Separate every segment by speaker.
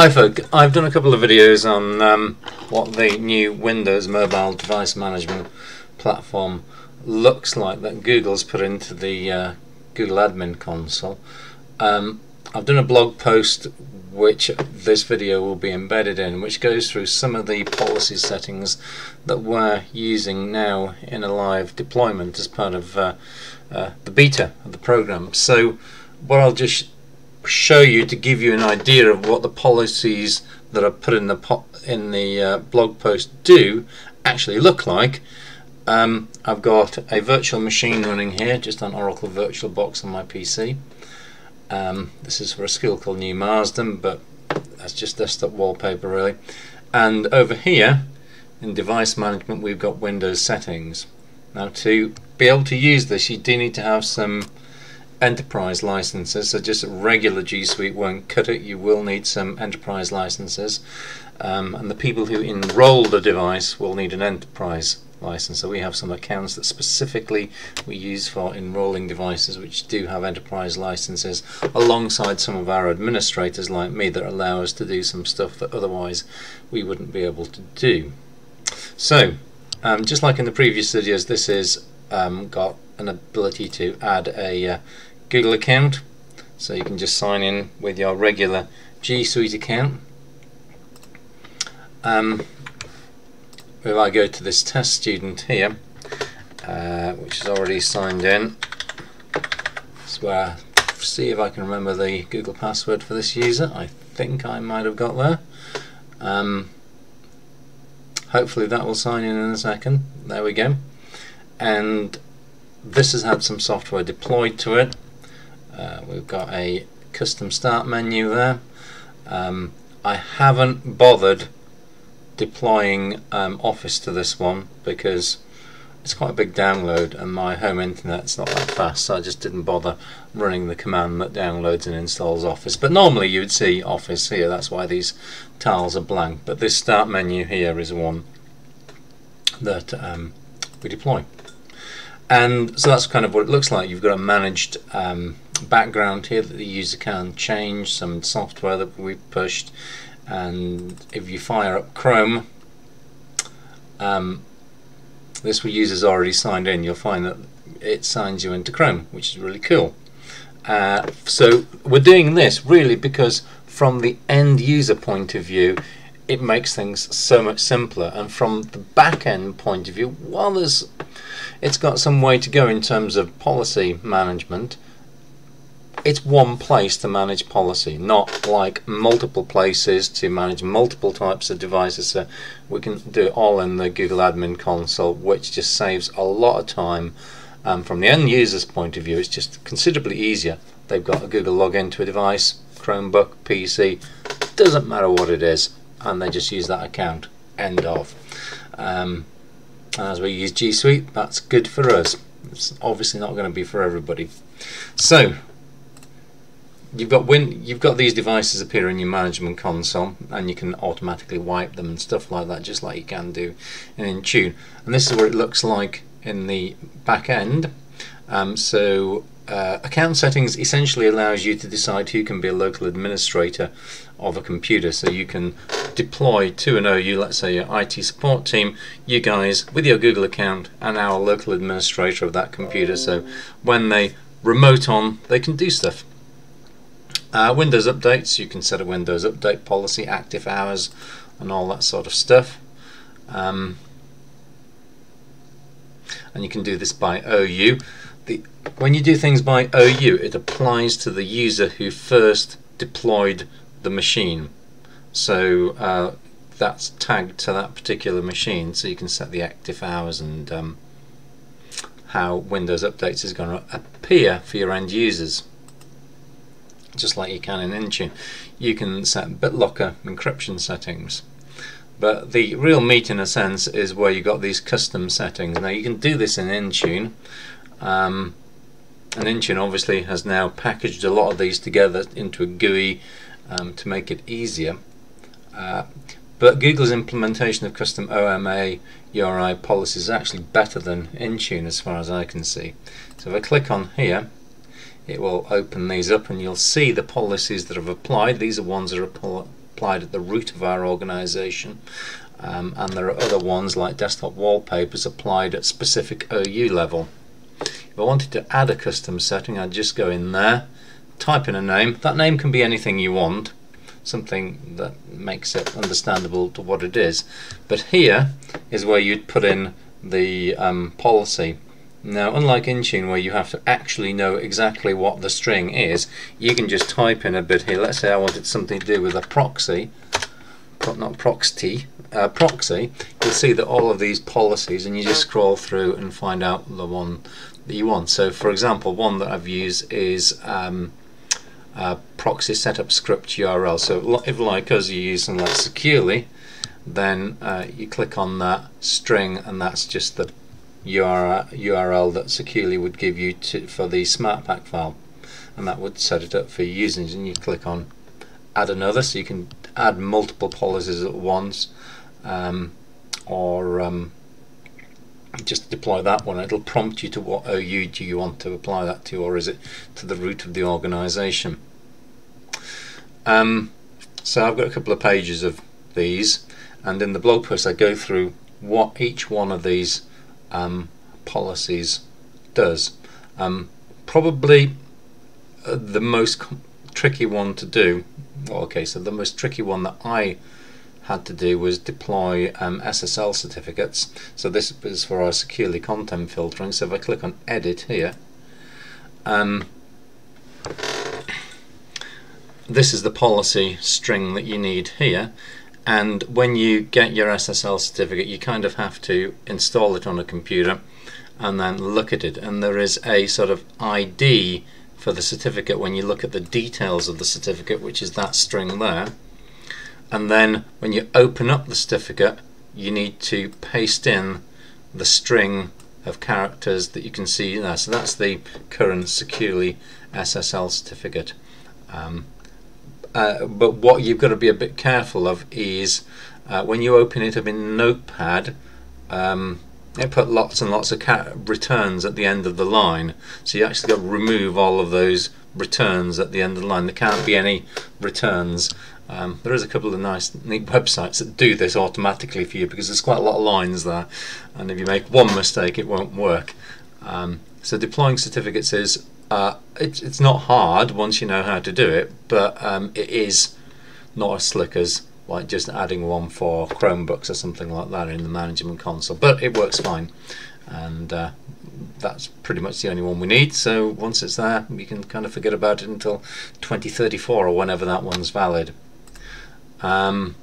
Speaker 1: Hi folk, I've done a couple of videos on um, what the new Windows mobile device management platform looks like that Google's put into the uh, Google admin console. Um, I've done a blog post which this video will be embedded in which goes through some of the policy settings that we're using now in a live deployment as part of uh, uh, the beta of the program. So what I'll just show you to give you an idea of what the policies that are put in the in the uh, blog post do actually look like. Um, I've got a virtual machine running here just an Oracle VirtualBox on my PC. Um, this is for a skill called New Marsden but that's just desktop wallpaper really. And over here in device management we've got Windows settings. Now to be able to use this you do need to have some enterprise licenses. So just regular G Suite won't cut it. You will need some enterprise licenses. Um, and the people who enroll the device will need an enterprise license. So we have some accounts that specifically we use for enrolling devices which do have enterprise licenses alongside some of our administrators like me that allow us to do some stuff that otherwise we wouldn't be able to do. So um, just like in the previous videos this is um, got an ability to add a uh, Google account. So you can just sign in with your regular G Suite account. Um, if I go to this test student here uh, which is already signed in so where see if I can remember the Google password for this user. I think I might have got there. Um, hopefully that will sign in in a second. There we go. And this has had some software deployed to it we've got a custom start menu there. Um, I haven't bothered deploying um, Office to this one because it's quite a big download and my home internet's not that fast so I just didn't bother running the command that downloads and installs Office. But normally you would see Office here that's why these tiles are blank. But this start menu here is one that um, we deploy. And so that's kind of what it looks like. You've got a managed um, background here that the user can change, some software that we've pushed. And if you fire up Chrome um, this user's already signed in. You'll find that it signs you into Chrome which is really cool. Uh, so we're doing this really because from the end user point of view it makes things so much simpler. And from the back end point of view while there's it's got some way to go in terms of policy management it's one place to manage policy, not like multiple places to manage multiple types of devices. So we can do it all in the Google Admin Console, which just saves a lot of time. From the end user's point of view, it's just considerably easier. They've got a Google login to a device, Chromebook, PC, doesn't matter what it is, and they just use that account. End of. Um, as we use G Suite, that's good for us. It's obviously not going to be for everybody. So you've got when you've got these devices appear in your management console and you can automatically wipe them and stuff like that just like you can do in Intune and this is what it looks like in the back end. Um, so uh, account settings essentially allows you to decide who can be a local administrator of a computer. So you can deploy to an OU let's say your IT support team you guys with your Google account and our local administrator of that computer. So when they remote on they can do stuff uh, Windows updates, you can set a Windows update policy, active hours, and all that sort of stuff. Um, and you can do this by OU. The, when you do things by OU, it applies to the user who first deployed the machine. So uh, that's tagged to that particular machine, so you can set the active hours and um, how Windows Updates is going to appear for your end users just like you can in Intune. You can set BitLocker encryption settings. But the real meat in a sense is where you've got these custom settings. Now you can do this in Intune. Um, and Intune obviously has now packaged a lot of these together into a GUI um, to make it easier. Uh, but Google's implementation of custom OMA URI policies is actually better than Intune as far as I can see. So if I click on here, it will open these up and you'll see the policies that have applied. These are ones that are applied at the root of our organization. Um, and there are other ones like desktop wallpapers applied at specific OU level. If I wanted to add a custom setting, I'd just go in there, type in a name. That name can be anything you want, something that makes it understandable to what it is. But here is where you'd put in the um, policy. Now, unlike Intune, where you have to actually know exactly what the string is, you can just type in a bit here. Let's say I wanted something to do with a proxy, not proxy, uh, proxy. You'll see that all of these policies, and you just scroll through and find out the one that you want. So, for example, one that I've used is um, proxy setup script URL. So, if like us, you're using that Securely, then uh, you click on that string, and that's just the URL that Securely would give you to, for the Smart PAC file. And that would set it up for your users and you click on add another so you can add multiple policies at once um, or um, just deploy that one. It'll prompt you to what OU do you want to apply that to or is it to the root of the organization? Um, so I've got a couple of pages of these and in the blog post I go through what each one of these um, policies does. Um, probably uh, the most tricky one to do, well, okay, so the most tricky one that I had to do was deploy um, SSL certificates. So this is for our Securely content filtering. So if I click on edit here, um, this is the policy string that you need here and when you get your SSL certificate you kind of have to install it on a computer and then look at it. And there is a sort of ID for the certificate when you look at the details of the certificate which is that string there. And then when you open up the certificate you need to paste in the string of characters that you can see there. So that's the current Securely SSL certificate. Um, uh, but what you've got to be a bit careful of is uh, when you open it up in Notepad, um, it put lots and lots of returns at the end of the line. So you actually got to remove all of those returns at the end of the line. There can't be any returns. Um, there is a couple of nice, neat websites that do this automatically for you because there's quite a lot of lines there, and if you make one mistake, it won't work. Um, so deploying certificates is uh, it's it's not hard once you know how to do it, but um, it is not as slick as like just adding one for Chromebooks or something like that in the management console. But it works fine, and uh, that's pretty much the only one we need. So once it's there, we can kind of forget about it until 2034 or whenever that one's valid. Um,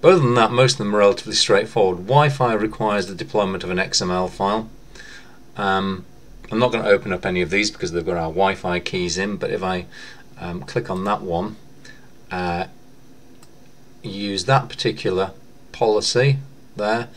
Speaker 1: but other than that, most of them are relatively straightforward. Wi-Fi requires the deployment of an XML file. Um, I'm not going to open up any of these because they've got our Wi-Fi keys in but if I um, click on that one uh, use that particular policy there.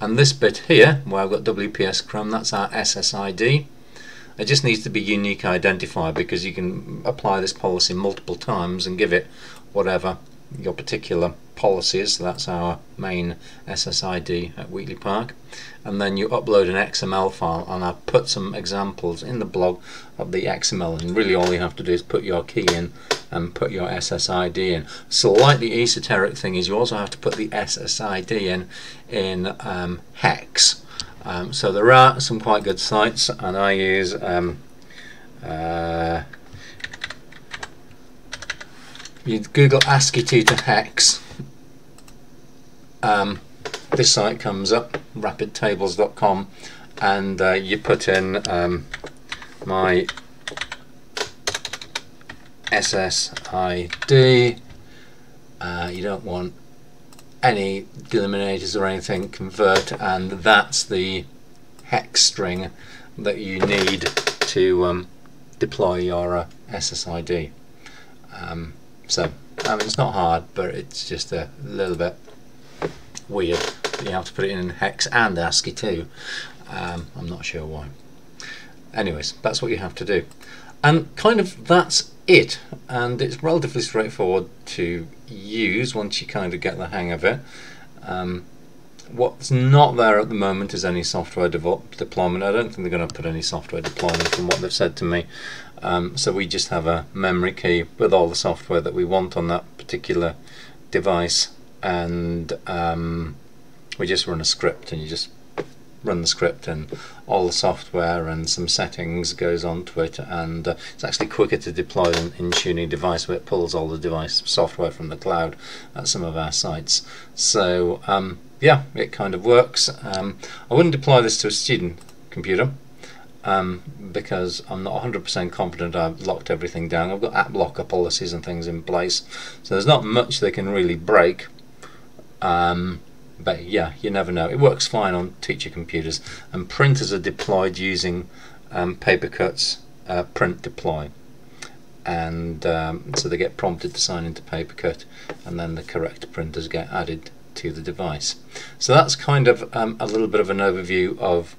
Speaker 1: And this bit here where I've got WPS Chrome that's our SSID it just needs to be unique identifier because you can apply this policy multiple times and give it whatever your particular policies, so that's our main SSID at Wheatley Park and then you upload an XML file and I've put some examples in the blog of the XML and really all you have to do is put your key in and put your SSID in. Slightly esoteric thing is you also have to put the SSID in in um, hex um, so there are some quite good sites and I use um, uh, you Google ASCII to hex. Um, this site comes up rapidtables.com and uh, you put in um, my SSID uh, you don't want any delimiters or anything convert and that's the hex string that you need to um, deploy your uh, SSID um, so I mean it's not hard but it's just a little bit weird you have to put it in hex and ASCII too. Um, I'm not sure why. Anyways that's what you have to do. And kind of that's it. And it's relatively straightforward to use once you kind of get the hang of it. Um, what's not there at the moment is any software deployment. I don't think they're going to put any software deployment from what they've said to me. Um, so we just have a memory key with all the software that we want on that particular device and um, we just run a script and you just run the script and all the software and some settings goes onto it and uh, it's actually quicker to deploy than Intune device where it pulls all the device software from the cloud at some of our sites. So um, yeah it kind of works um, I wouldn't deploy this to a student computer um, because I'm not 100% confident I've locked everything down. I've got AppLocker policies and things in place, so there's not much they can really break. Um, but yeah, you never know. It works fine on teacher computers, and printers are deployed using um, PaperCut's uh, print deploy, and um, so they get prompted to sign into Papercut, and then the correct printers get added to the device. So that's kind of um, a little bit of an overview of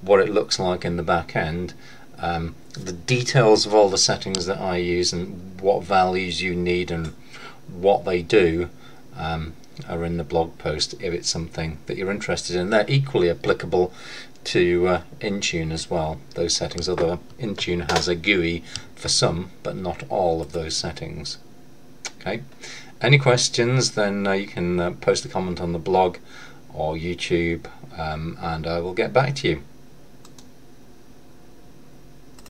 Speaker 1: what it looks like in the back end. Um, the details of all the settings that I use and what values you need and what they do um, are in the blog post if it's something that you're interested in. They're equally applicable to uh, Intune as well, those settings, although Intune has a GUI for some, but not all of those settings. Okay. Any questions, then uh, you can uh, post a comment on the blog or YouTube, um, and I will get back to you.